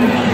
Gracias.